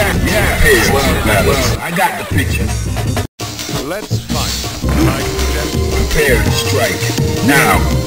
Yeah, yeah. Hey, well, battle. well, I got the picture. Let's fight. Prepare to strike. Now.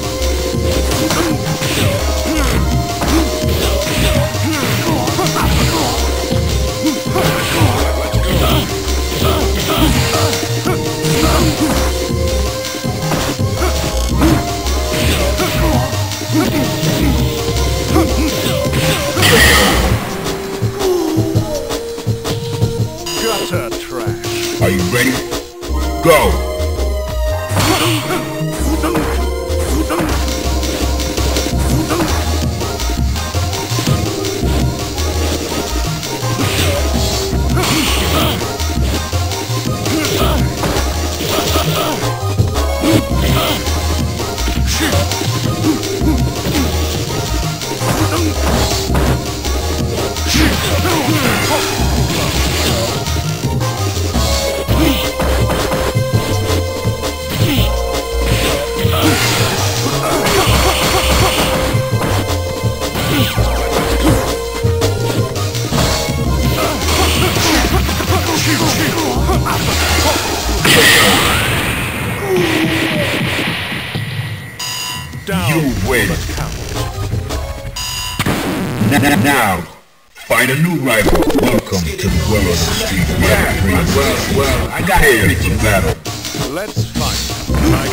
You win. Count. N- now. Find a new rival. Welcome to the world of street Yeah, well, well, I got the to battle. Let's fight.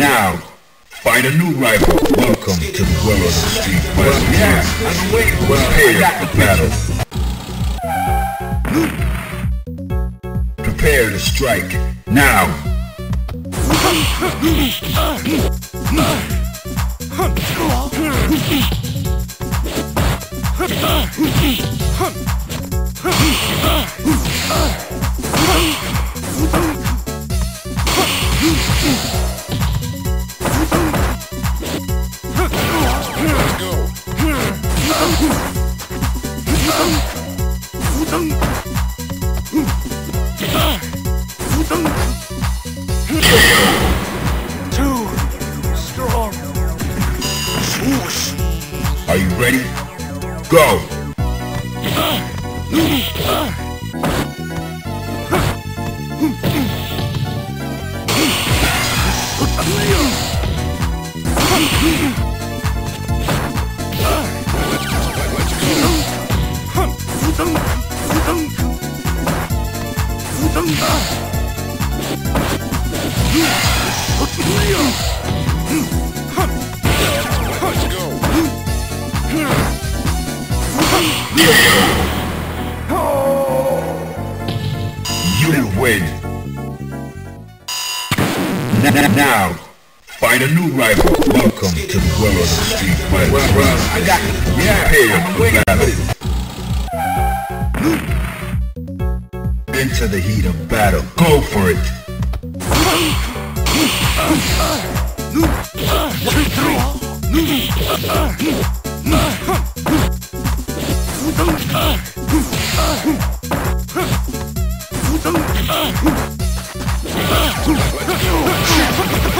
Now. Find a new rival. Welcome to the world of the street fighting. yeah, been waiting. Well, Prepare for battle. Prepare to strike. Now. Go. down. Find a new rival. Welcome to the world of the street fighter. Well, well, I got you. Prepare for battle. Into the heat of battle. Go for it. Uh,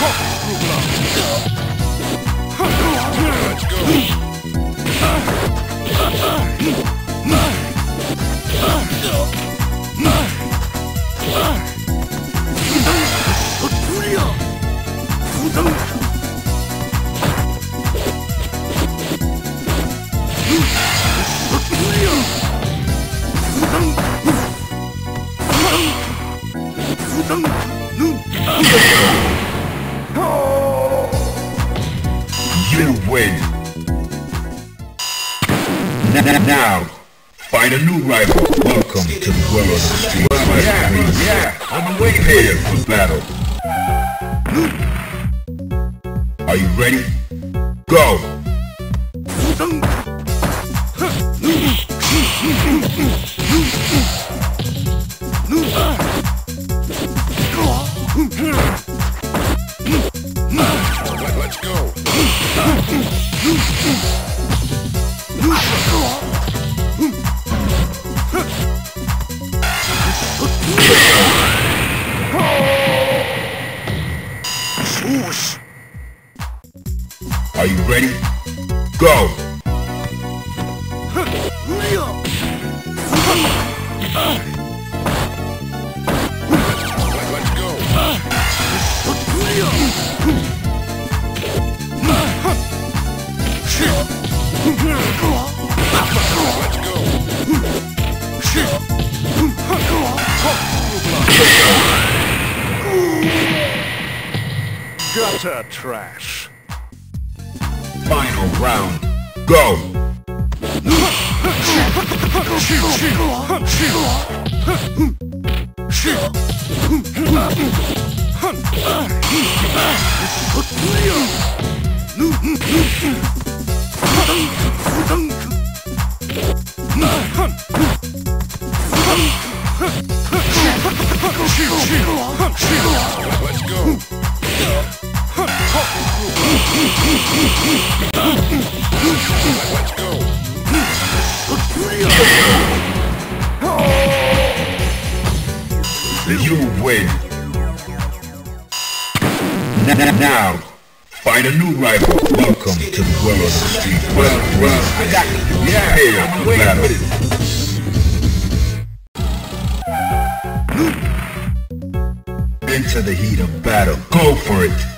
Let's go. Now, find a new rival. Welcome to the world of Street Fighter Yeah, 3. yeah, on the way. Prepare for battle. Are you ready? Go! Are you ready? Go! Gutter trash. Final round. Go! Let's go. Let's go. You win. Now, find a new rival. Welcome to the world of Street Well, well, I got it. Yeah, for the way battle. it. Into the heat of battle. Go for it.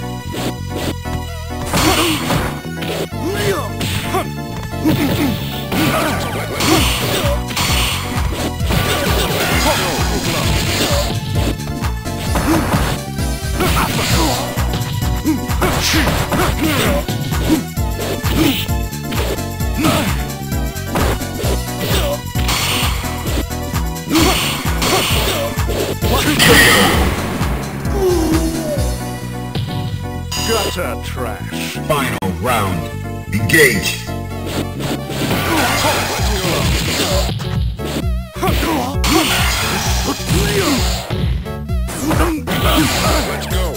Gutter trash. Final round. Engage. Let's go.